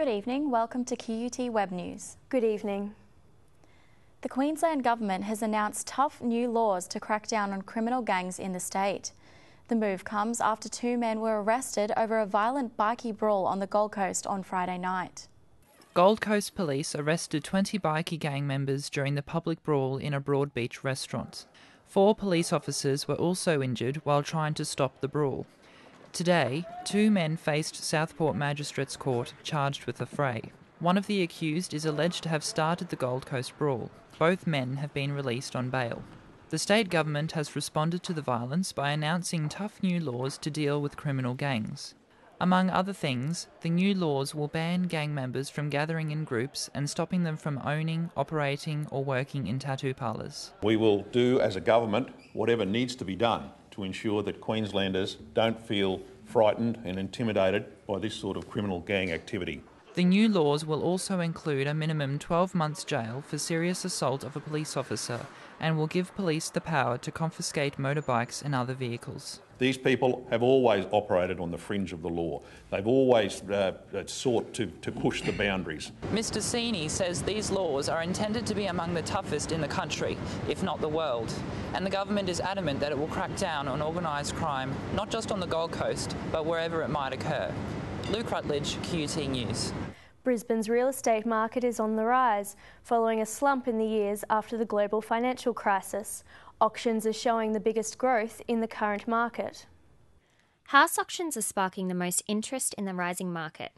Good evening. Welcome to QUT Web News. Good evening. The Queensland Government has announced tough new laws to crack down on criminal gangs in the state. The move comes after two men were arrested over a violent bikie brawl on the Gold Coast on Friday night. Gold Coast police arrested 20 bikie gang members during the public brawl in a Broadbeach restaurant. Four police officers were also injured while trying to stop the brawl. Today, two men faced Southport Magistrates Court charged with the fray. One of the accused is alleged to have started the Gold Coast brawl. Both men have been released on bail. The state government has responded to the violence by announcing tough new laws to deal with criminal gangs. Among other things, the new laws will ban gang members from gathering in groups and stopping them from owning, operating, or working in tattoo parlours. We will do as a government whatever needs to be done to ensure that Queenslanders don't feel frightened and intimidated by this sort of criminal gang activity. The new laws will also include a minimum 12 months jail for serious assault of a police officer and will give police the power to confiscate motorbikes and other vehicles. These people have always operated on the fringe of the law. They've always uh, sought to, to push the boundaries. Mr. Sini says these laws are intended to be among the toughest in the country, if not the world. And the government is adamant that it will crack down on organised crime, not just on the Gold Coast, but wherever it might occur. Luke Rutledge, QUT News. Brisbane's real estate market is on the rise, following a slump in the years after the global financial crisis. Auctions are showing the biggest growth in the current market. House auctions are sparking the most interest in the rising market.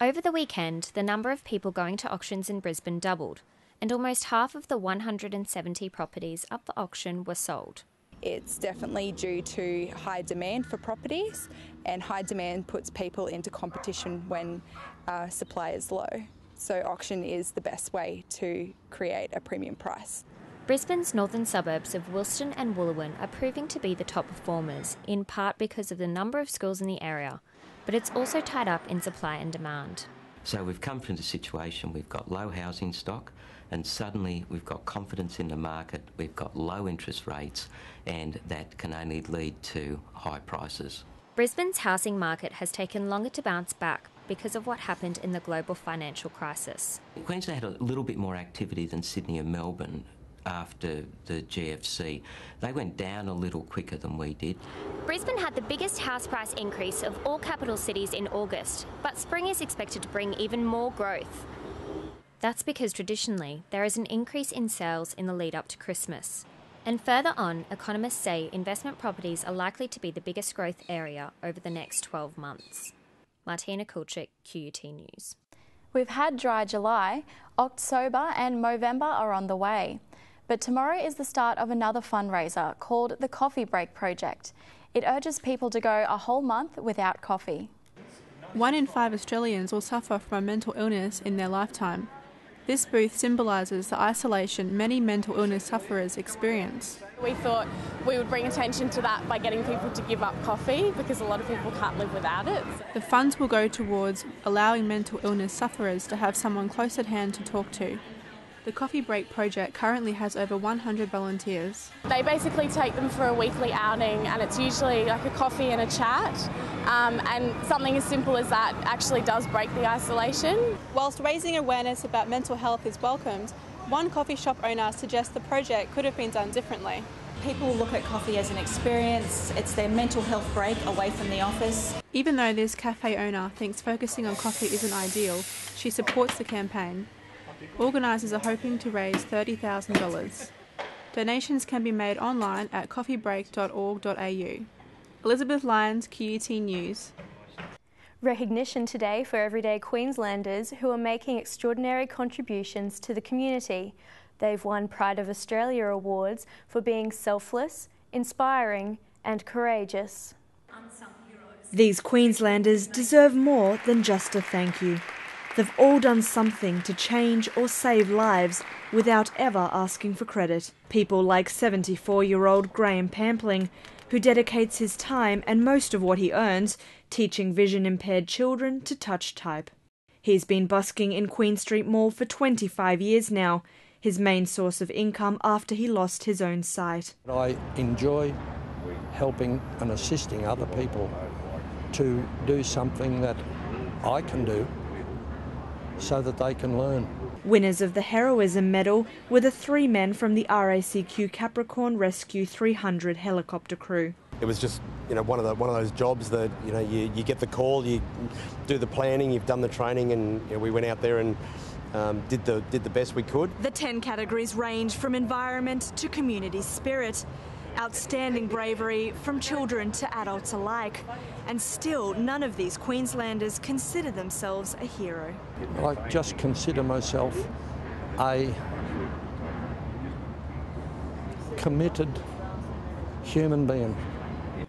Over the weekend, the number of people going to auctions in Brisbane doubled, and almost half of the 170 properties up for auction were sold. It's definitely due to high demand for properties, and high demand puts people into competition when uh, supply is low. So, auction is the best way to create a premium price. Brisbane's northern suburbs of Wilston and Wooloowin are proving to be the top performers, in part because of the number of schools in the area, but it's also tied up in supply and demand. So we've come to the situation we've got low housing stock, and suddenly we've got confidence in the market, we've got low interest rates, and that can only lead to high prices. Brisbane's housing market has taken longer to bounce back because of what happened in the global financial crisis. Queensland had a little bit more activity than Sydney and Melbourne after the GFC. They went down a little quicker than we did. Brisbane had the biggest house price increase of all capital cities in August, but spring is expected to bring even more growth. That's because traditionally there is an increase in sales in the lead up to Christmas. And further on, economists say investment properties are likely to be the biggest growth area over the next 12 months. Martina Kulchik, QUT News. We've had dry July, October and Movember are on the way. But tomorrow is the start of another fundraiser called the Coffee Break Project. It urges people to go a whole month without coffee. One in five Australians will suffer from a mental illness in their lifetime. This booth symbolises the isolation many mental illness sufferers experience. We thought we would bring attention to that by getting people to give up coffee because a lot of people can't live without it. The funds will go towards allowing mental illness sufferers to have someone close at hand to talk to. The Coffee Break project currently has over 100 volunteers. They basically take them for a weekly outing, and it's usually like a coffee and a chat. Um, and something as simple as that actually does break the isolation. Whilst raising awareness about mental health is welcomed, one coffee shop owner suggests the project could have been done differently. People look at coffee as an experience, it's their mental health break away from the office. Even though this cafe owner thinks focusing on coffee isn't ideal, she supports the campaign. Organisers are hoping to raise $30,000. Donations can be made online at coffeebreak.org.au. Elizabeth Lyons, QUT News. Recognition today for everyday Queenslanders who are making extraordinary contributions to the community. They've won Pride of Australia awards for being selfless, inspiring, and courageous. These Queenslanders deserve more than just a thank you. They've all done something to change or save lives without ever asking for credit. People like 74 year old Graham Pampling, who dedicates his time and most of what he earns teaching vision impaired children to touch type. He's been busking in Queen Street Mall for 25 years now, his main source of income after he lost his own sight. I enjoy helping and assisting other people to do something that I can do so that they can learn. Winners of the Heroism Medal were the three men from the RACQ Capricorn Rescue 300 helicopter crew. It was just, you know, one of the one of those jobs that you know you, you get the call, you do the planning, you've done the training, and you know, we went out there and um, did the did the best we could. The ten categories range from environment to community spirit. Outstanding bravery from children to adults alike. And still, none of these Queenslanders consider themselves a hero. I just consider myself a committed human being.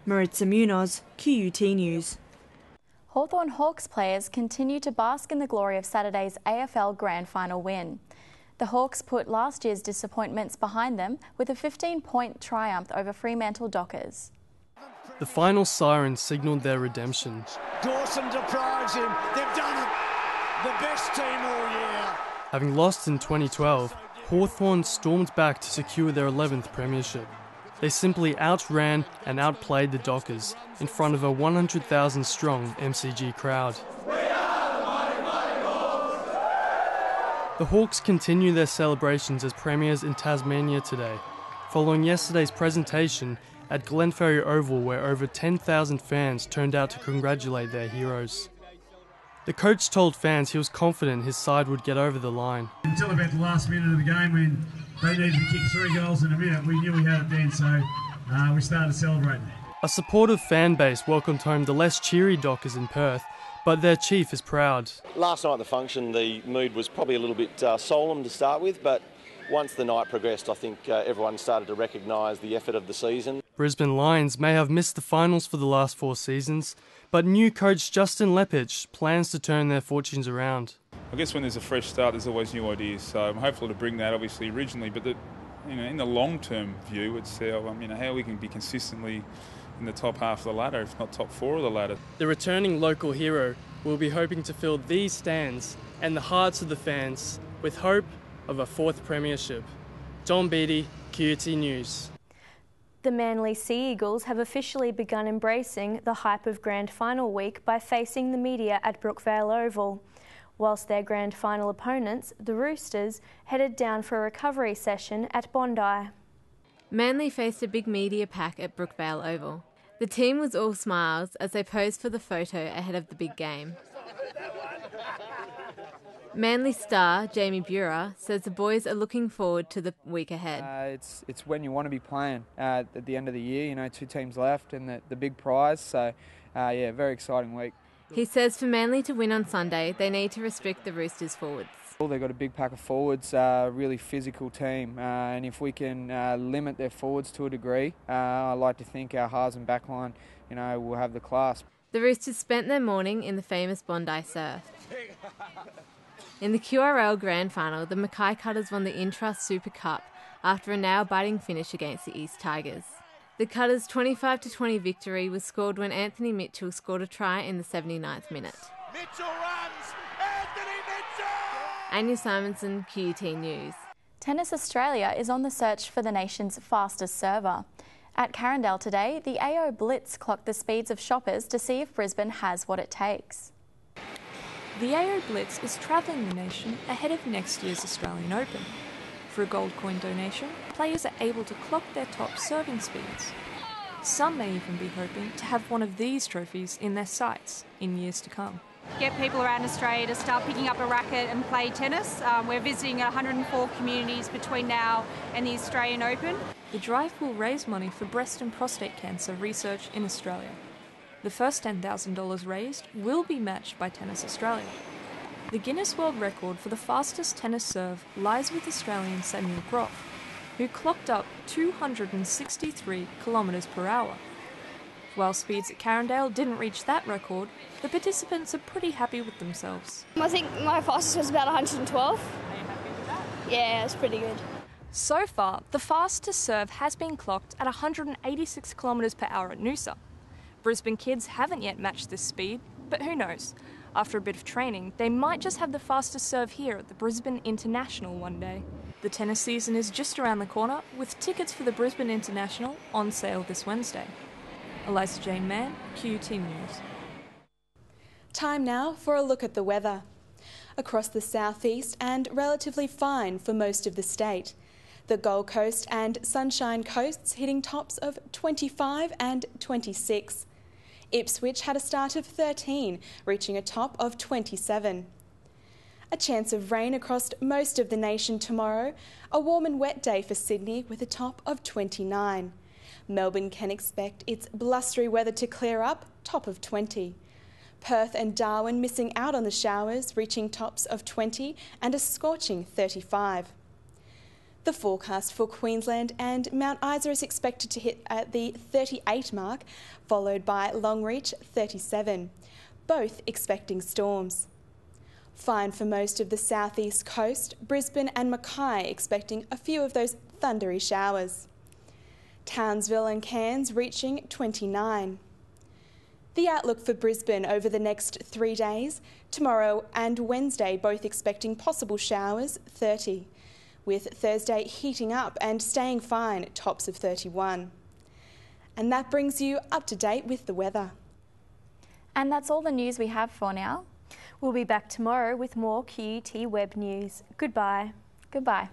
Maritza Munoz, QUT News. Hawthorn Hawks players continue to bask in the glory of Saturday's AFL Grand Final win. The Hawks put last year's disappointments behind them with a 15 point triumph over Fremantle Dockers. The final siren signalled their redemption. Dawson deprives him. They've done it. The best team all year. Having lost in 2012, Hawthorn stormed back to secure their 11th premiership. They simply outran and outplayed the Dockers in front of a 100,000 strong MCG crowd. The Hawks continue their celebrations as premiers in Tasmania today, following yesterday's presentation at Glenferrie Oval, where over 10,000 fans turned out to congratulate their heroes. The coach told fans he was confident his side would get over the line. Until about the last minute of the game when they needed to kick three goals in a minute, we knew we had it then, so uh, we started celebrating. A supportive fan base welcomed home the less cheery Dockers in Perth, but their chief is proud. Last night at the function, the mood was probably a little bit uh, solemn to start with, but once the night progressed, I think uh, everyone started to recognise the effort of the season. Brisbane Lions may have missed the finals for the last four seasons, but new coach Justin Leppitsch plans to turn their fortunes around. I guess when there's a fresh start, there's always new ideas. So I'm hopeful to bring that, obviously, originally, but the, you know, in the long-term view, it's how um, you know how we can be consistently in the top half of the ladder, if not top four of the ladder. The returning local hero will be hoping to fill these stands and the hearts of the fans with hope of a fourth premiership. John Beattie, QUT News. The Manly Sea Eagles have officially begun embracing the hype of Grand Final week by facing the media at Brookvale Oval. Whilst their Grand Final opponents, the Roosters, headed down for a recovery session at Bondi. Manly faced a big media pack at Brookvale Oval. The team was all smiles as they posed for the photo ahead of the big game. Manly star Jamie Buhrer says the boys are looking forward to the week ahead. Uh, it's it's when you want to be playing uh, at the end of the year. You know, two teams left and the, the big prize. So, uh, yeah, very exciting week. He says for Manly to win on Sunday, they need to restrict the Roosters forwards. They've got a big pack of forwards, uh, really physical team, uh, and if we can uh, limit their forwards to a degree, uh, I like to think our halves and backline, you know, will have the class. The Roosters spent their morning in the famous Bondi surf. In the QRL Grand Final, the Mackay Cutters won the Intrust Super Cup after a nail-biting finish against the East Tigers. The Cutters' 25 20 victory was scored when Anthony Mitchell scored a try in the 79th minute. Mitchell runs! Anthony Mitchell! Anya Simonson, QUT News. Tennis Australia is on the search for the nation's fastest server. At Carindale today, the AO Blitz clocked the speeds of shoppers to see if Brisbane has what it takes. The AO Blitz is travelling the nation ahead of next year's Australian Open. For a gold coin donation, players are able to clock their top serving speeds. Some may even be hoping to have one of these trophies in their sights in years to come. Get people around Australia to start picking up a racket and play tennis. Um, we're visiting 104 communities between now and the Australian Open. The drive will raise money for breast and prostate cancer research in Australia. The first $10,000 raised will be matched by Tennis Australia. The Guinness World Record for the fastest tennis serve lies with Australian Samuel Groth, who clocked up 263 kilometres per hour. While speeds at Carindale didn't reach that record, the participants are pretty happy with themselves. I think my fastest was about 112. Are you happy with that? Yeah, it's pretty good. So far, the fastest serve has been clocked at 186 kilometres per hour at Noosa. Brisbane kids haven't yet matched this speed, but who knows? After a bit of training, they might just have the fastest serve here at the Brisbane International one day. The tennis season is just around the corner, with tickets for the Brisbane International on sale this Wednesday. Eliza Jane Mann, QUT News. Time now for a look at the weather. Across the southeast and relatively fine for most of the state. The Gold Coast and Sunshine Coasts hitting tops of 25 and 26. Ipswich had a start of 13, reaching a top of 27. A chance of rain across most of the nation tomorrow, a warm and wet day for Sydney with a top of 29. Melbourne can expect its blustery weather to clear up, top of 20. Perth and Darwin missing out on the showers, reaching tops of 20 and a scorching 35. The forecast for Queensland and Mount Isa is expected to hit at the 38 mark, followed by Longreach 37, both expecting storms. Fine for most of the southeast coast, Brisbane and Mackay expecting a few of those thundery showers. Townsville and Cairns reaching 29. The outlook for Brisbane over the next three days, tomorrow and Wednesday both expecting possible showers, 30, with Thursday heating up and staying fine, tops of 31. And that brings you up to date with the weather. And that's all the news we have for now. We'll be back tomorrow with more QUT Web News. Goodbye. Goodbye.